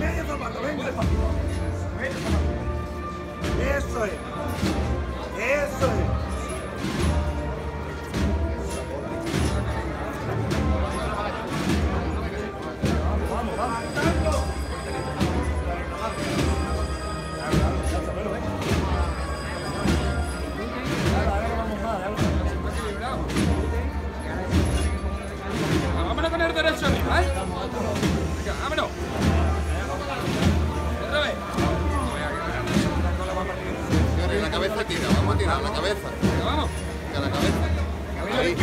Medio zapato, venga. Eso es. Eso es. derecho arriba, ¿eh? Vámonos. Otra vez. La cabeza tira, vamos a tirar la cabeza. Vamos. Venga, la cabeza. Ahí.